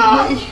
Ai,